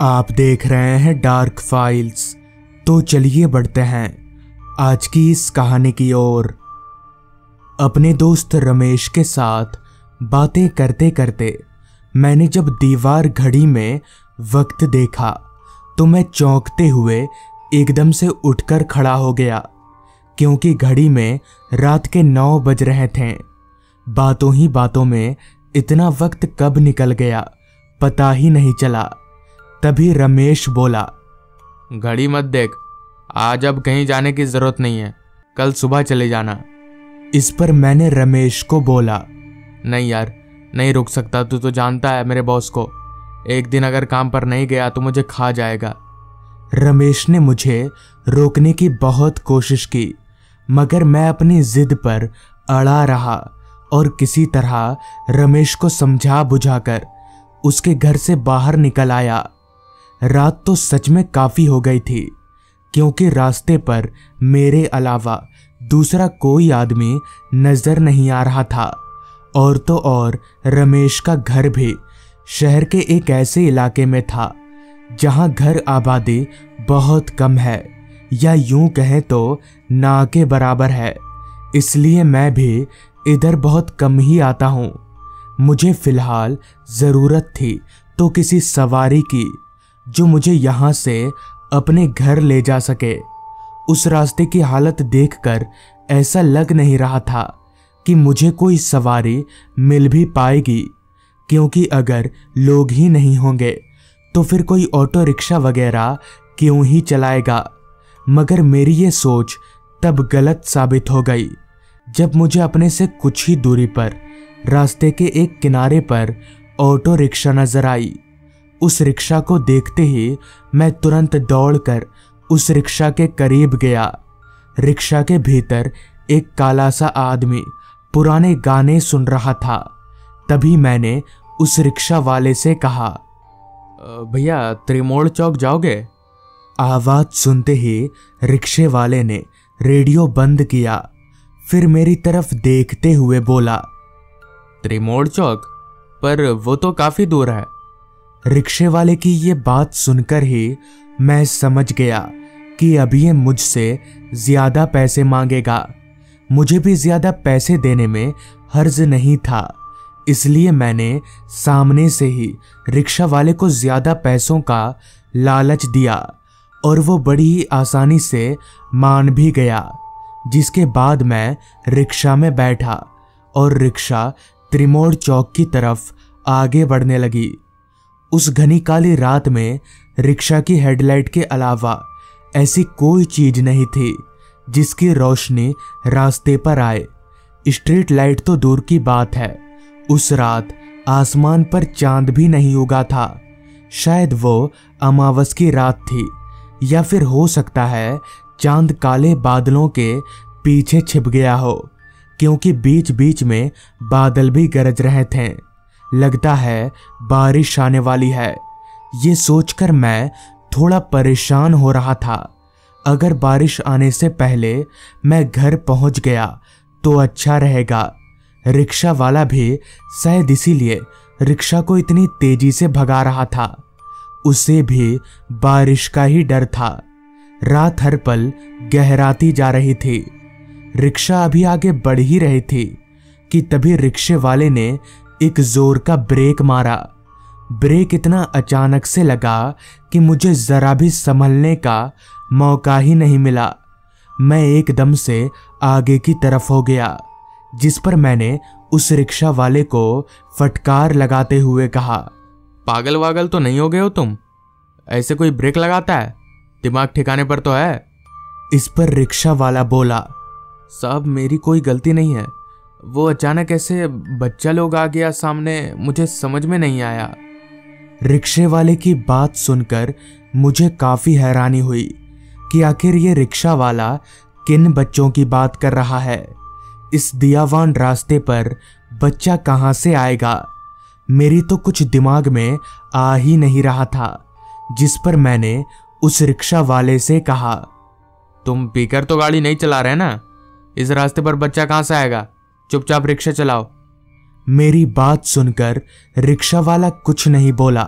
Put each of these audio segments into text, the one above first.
आप देख रहे हैं डार्क फाइल्स तो चलिए बढ़ते हैं। आज की इस कहानी की ओर। अपने दोस्त रमेश के साथ बातें करते करते मैंने जब दीवार घड़ी में वक्त देखा तो मैं चौंकते हुए एकदम से उठकर खड़ा हो गया, क्योंकि घड़ी में रात के नौ बज रहे थे। बातों ही बातों में इतना वक्त कब निकल गया, पता ही नहीं चला। तभी रमेश बोला घड़ी मत देख आज अब कहीं जाने की ज़रूरत नहीं है कल सुबह चले जाना। इस पर मैंने रमेश को बोला नहीं यार नहीं रुक सकता तू तो जानता है मेरे बॉस को। एक दिन अगर काम पर नहीं गया तो मुझे खा जाएगा। रमेश ने मुझे रोकने की बहुत कोशिश की मगर मैं अपनी जिद पर अड़ा रहा और किसी तरह रमेश को समझा बुझाकर उसके घर से बाहर निकल आया। रात तो सच में काफ़ी हो गई थी, क्योंकि रास्ते पर मेरे अलावा दूसरा कोई आदमी नज़र नहीं आ रहा था। और तो और रमेश का घर भी शहर के एक ऐसे इलाके में था, जहाँ घर आबादी बहुत कम है, या यूँ कहें तो ना के बराबर है। इसलिए मैं भी इधर बहुत कम ही आता हूँ। मुझे फ़िलहाल ज़रूरत थी तो किसी सवारी की। जो मुझे यहाँ से अपने घर ले जा सके। उस रास्ते की हालत देखकर ऐसा लग नहीं रहा था कि मुझे कोई सवारी मिल भी पाएगी, क्योंकि अगर लोग ही नहीं होंगे तो फिर कोई ऑटो रिक्शा वगैरह क्यों ही चलाएगा? मगर मेरी ये सोच तब गलत साबित हो गई, जब मुझे अपने से कुछ ही दूरी पर रास्ते के एक किनारे पर ऑटो रिक्शा नज़र आई। उस रिक्शा को देखते ही मैं तुरंत दौड़कर उस रिक्शा के करीब गया। रिक्शा के भीतर एक काला सा आदमी पुराने गाने सुन रहा था। तभी मैंने उस रिक्शा वाले से कहा भैया, त्रिमोड़ चौक जाओगे? आवाज़ सुनते ही रिक्शे वाले ने रेडियो बंद किया। फिर मेरी तरफ़ देखते हुए बोला, त्रिमोड़ चौक? पर वो तो काफ़ी दूर है। रिक्शे वाले की ये बात सुनकर ही मैं समझ गया कि अब ये मुझसे ज़्यादा पैसे मांगेगा। मुझे भी ज़्यादा पैसे देने में हर्ज नहीं था, इसलिए मैंने सामने से ही रिक्शा वाले को ज़्यादा पैसों का लालच दिया और वो बड़ी ही आसानी से मान भी गया, जिसके बाद मैं रिक्शा में बैठा और रिक्शा त्रिमोड़ चौक की तरफ़ आगे बढ़ने लगी। उस घनी काली रात में रिक्शा की हेडलाइट के अलावा ऐसी कोई चीज़ नहीं थी जिसकी रोशनी रास्ते पर आए। स्ट्रीट लाइट तो दूर की बात है। उस रात आसमान पर चाँद भी नहीं उगा था। शायद वो अमावस की रात थी, या फिर हो सकता है चाँद काले बादलों के पीछे छिप गया हो, क्योंकि बीच बीच में बादल भी गरज रहे थे। लगता है बारिश आने वाली है। ये सोचकर मैं थोड़ा परेशान हो रहा था। अगर बारिश आने से पहले मैं घर पहुँच गया तो अच्छा रहेगा। रिक्शा वाला भी शायद इसीलिए रिक्शा को इतनी तेज़ी से भगा रहा था। उसे भी बारिश का ही डर था। रात हर पल गहराती जा रही थी। रिक्शा अभी आगे बढ़ ही रही थी कि तभी रिक्शे वाले ने एक ज़ोर का ब्रेक मारा। ब्रेक इतना अचानक से लगा कि मुझे जरा भी संभलने का मौका ही नहीं मिला। मैं एकदम से आगे की तरफ़ हो गया, जिस पर मैंने उस रिक्शा वाले को फटकार लगाते हुए कहा, पागल वागल तो नहीं हो गए हो तुम? ऐसे कोई ब्रेक लगाता है? दिमाग ठिकाने पर तो है? इस पर रिक्शा वाला बोला, साहब, मेरी कोई गलती नहीं है। वो अचानक ऐसे बच्चा लोग आ गया सामने, मुझे समझ में नहीं आया। रिक्शे वाले की बात सुनकर मुझे काफ़ी हैरानी हुई कि आखिर ये रिक्शा वाला किन बच्चों की बात कर रहा है। इस दियावान रास्ते पर बच्चा कहाँ से आएगा? मेरी तो कुछ दिमाग में आ ही नहीं रहा था, जिस पर मैंने उस रिक्शा वाले से कहा, तुम पीकर तो गाड़ी नहीं चला रहे ना? इस रास्ते पर बच्चा कहाँ से आएगा? चुपचाप रिक्शा चलाओ। मेरी बात सुनकर रिक्शा वाला कुछ नहीं बोला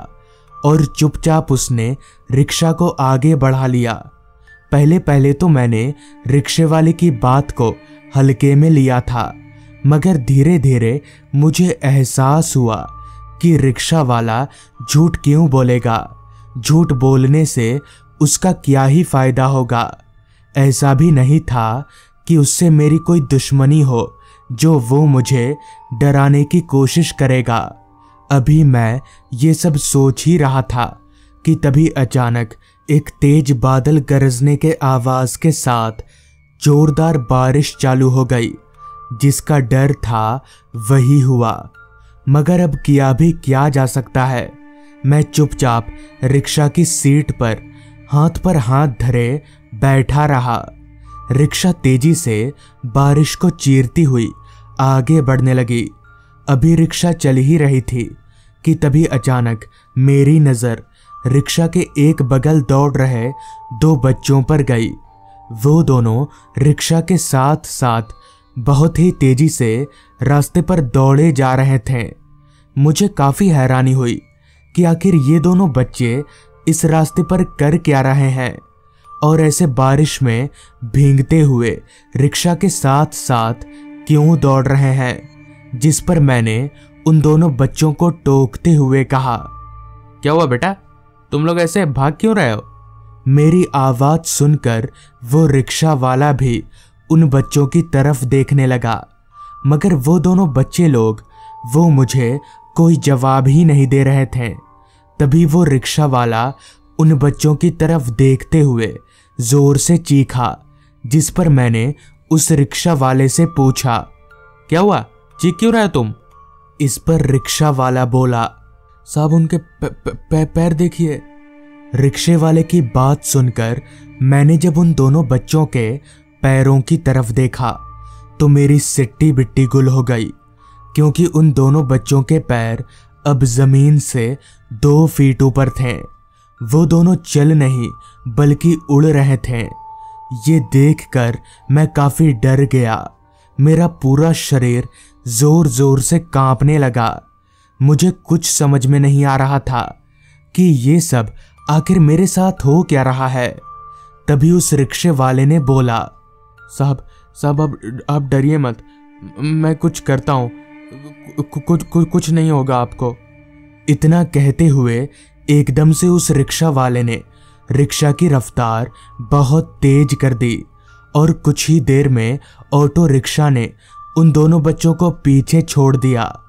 और चुपचाप उसने रिक्शा को आगे बढ़ा लिया। पहले पहले तो मैंने रिक्शे वाले की बात को हल्के में लिया था, मगर धीरे धीरे मुझे एहसास हुआ कि रिक्शा वाला झूठ क्यों बोलेगा? झूठ बोलने से उसका क्या ही फ़ायदा होगा? ऐसा भी नहीं था कि उससे मेरी कोई दुश्मनी हो। जो वो मुझे डराने की कोशिश करेगा। अभी मैं ये सब सोच ही रहा था कि तभी अचानक एक तेज बादल गरजने के आवाज़ के साथ जोरदार बारिश चालू हो गई, जिसका डर था वही हुआ। मगर अब किया भी क्या जा सकता है? मैं चुपचाप रिक्शा की सीट पर हाथ पर हाथ धरे बैठा रहा। रिक्शा तेज़ी से बारिश को चीरती हुई आगे बढ़ने लगी। अभी रिक्शा चल ही रही थी कि तभी अचानक मेरी नज़र रिक्शा के एक बगल दौड़ रहे दो बच्चों पर गई। वो दोनों रिक्शा के साथ साथ बहुत ही तेज़ी से रास्ते पर दौड़े जा रहे थे। मुझे काफ़ी हैरानी हुई कि आखिर ये दोनों बच्चे इस रास्ते पर कर क्या रहे हैं और ऐसे बारिश में भींगते हुए रिक्शा के साथ साथ क्यों दौड़ रहे हैं? जिस पर मैंने उन दोनों बच्चों को टोकते हुए कहा, क्या हुआ बेटा? तुम लोग ऐसे भाग क्यों रहे हो? मेरी आवाज़ सुनकर वो रिक्शा वाला भी उन बच्चों की तरफ़ देखने लगा। मगर वो दोनों बच्चे लोग, वो मुझे कोई जवाब ही नहीं दे रहे थे। तभी वो रिक्शा वाला उन बच्चों की तरफ़ देखते हुए ज़ोर से चीखा, जिस पर मैंने उस रिक्शा वाले से पूछा, क्या हुआ? चीख क्यों रहे तुम? इस पर रिक्शा वाला बोला, साहब, उनके पैर देखिए। रिक्शे वाले की बात सुनकर मैंने जब उन दोनों बच्चों के पैरों की तरफ़ देखा तो मेरी सिट्टी बिट्टी गुल हो गई, क्योंकि उन दोनों बच्चों के पैर अब ज़मीन से दो फीट ऊपर थे। वो दोनों चल नहीं, बल्कि उड़ रहे थे। ये देखकर मैं काफ़ी डर गया। मेरा पूरा शरीर ज़ोर ज़ोर से कांपने लगा। मुझे कुछ समझ में नहीं आ रहा था कि ये सब आखिर मेरे साथ हो क्या रहा है। तभी उस रिक्शे वाले ने बोला, साहब साहब, अब, आप डरिए मत। मैं कुछ करता हूँ। कुछ कुछ कुछ नहीं होगा आपको। इतना कहते हुए एकदम से उस रिक्शा वाले ने रिक्शा की रफ्तार बहुत तेज कर दी और कुछ ही देर में ऑटो रिक्शा ने उन दोनों बच्चों को पीछे छोड़ दिया।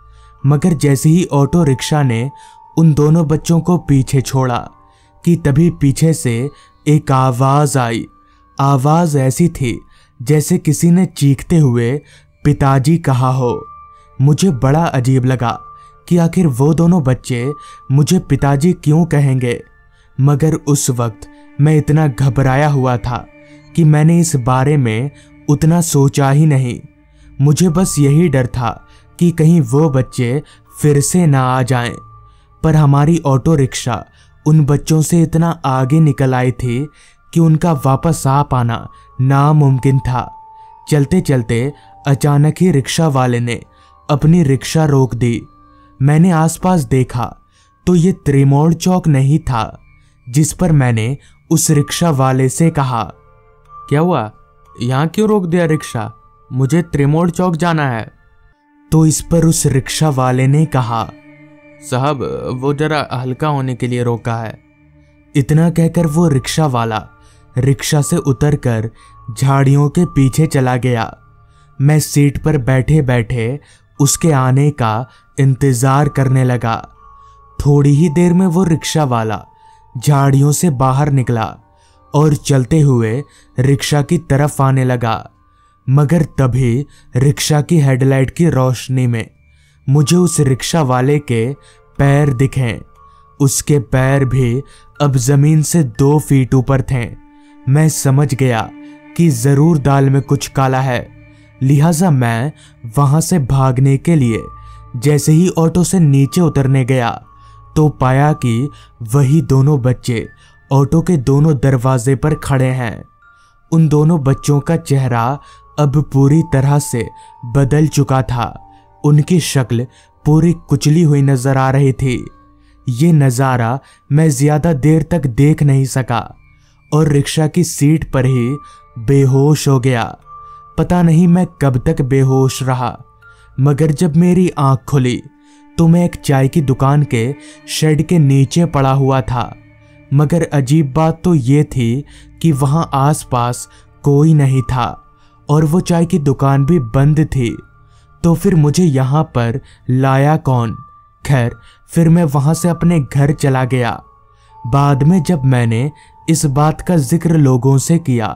मगर जैसे ही ऑटो रिक्शा ने उन दोनों बच्चों को पीछे छोड़ा कि तभी पीछे से एक आवाज़ आई। आवाज़ ऐसी थी जैसे किसी ने चीखते हुए पिताजी कहा हो। मुझे बड़ा अजीब लगा कि आखिर वो दोनों बच्चे मुझे पिताजी क्यों कहेंगे? मगर उस वक्त मैं इतना घबराया हुआ था कि मैंने इस बारे में उतना सोचा ही नहीं। मुझे बस यही डर था कि कहीं वो बच्चे फिर से ना आ जाएँ। पर हमारी ऑटो रिक्शा उन बच्चों से इतना आगे निकल आई थी कि उनका वापस आ पाना नामुमकिन था। चलते चलते अचानक ही रिक्शा वाले ने अपनी रिक्शा रोक दी। मैंने आसपास देखा तो ये त्रिमोड़ चौक नहीं था। जिस पर मैंने उस रिक्शा वाले से कहा, क्या हुआ? यहाँ क्यों रोक दिया रिक्शा? मुझे त्रिमोड़ चौक जाना है। तो इस पर उस रिक्शा वाले ने कहा, साहब, वो जरा हल्का होने के लिए रोका है। इतना कहकर वो रिक्शा वाला रिक्शा से उतरकर झाड़ियों के पीछे चला गया। मैं सीट पर बैठे बैठे उसके आने का इंतज़ार करने लगा। थोड़ी ही देर में वो रिक्शा वाला झाड़ियों से बाहर निकला और चलते हुए रिक्शा की तरफ़ आने लगा। मगर तभी रिक्शा की हेडलाइट की रोशनी में मुझे उस रिक्शा वाले के पैर दिखे। उसके पैर भी अब ज़मीन से दो फीट ऊपर थे। मैं समझ गया कि ज़रूर दाल में कुछ काला है। लिहाजा मैं वहाँ से भागने के लिए जैसे ही ऑटो से नीचे उतरने गया। तो पाया कि वही दोनों बच्चे ऑटो के दोनों दरवाजे पर खड़े हैं। उन दोनों बच्चों का चेहरा अब पूरी तरह से बदल चुका था। उनकी शक्ल पूरी कुचली हुई नज़र आ रही थी। ये नज़ारा मैं ज़्यादा देर तक देख नहीं सका और रिक्शा की सीट पर ही बेहोश हो गया। पता नहीं मैं कब तक बेहोश रहा, मगर जब मेरी आँख खुली तो मैं एक चाय की दुकान के शेड के नीचे पड़ा हुआ था। मगर अजीब बात तो ये थी कि वहाँ आसपास कोई नहीं था और वो चाय की दुकान भी बंद थी। तो फिर मुझे यहाँ पर लाया कौन? खैर, फिर मैं वहाँ से अपने घर चला गया। बाद में जब मैंने इस बात का ज़िक्र लोगों से किया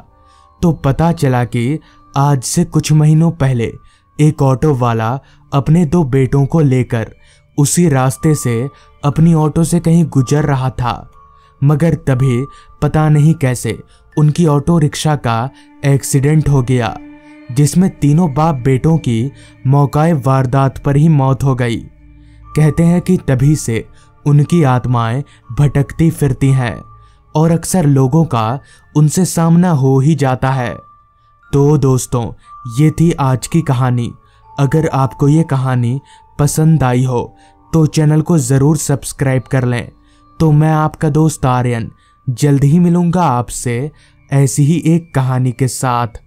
तो पता चला कि आज से कुछ महीनों पहले एक ऑटो वाला अपने दो बेटों को लेकर उसी रास्ते से अपनी ऑटो से कहीं गुजर रहा था। मगर तभी, पता नहीं कैसे, उनकी ऑटो रिक्शा का एक्सीडेंट हो गया, जिसमें तीनों बाप बेटों की मौकाए वारदात पर ही मौत हो गई। कहते हैं कि तभी से उनकी आत्माएँ भटकती फिरती हैं और अक्सर लोगों का उनसे सामना हो ही जाता है। तो दोस्तों, ये थी आज की कहानी। अगर आपको ये कहानी पसंद आई हो तो चैनल को ज़रूर सब्सक्राइब कर लें। तो मैं आपका दोस्त आर्यन, जल्द ही मिलूँगा आपसे ऐसी ही एक कहानी के साथ।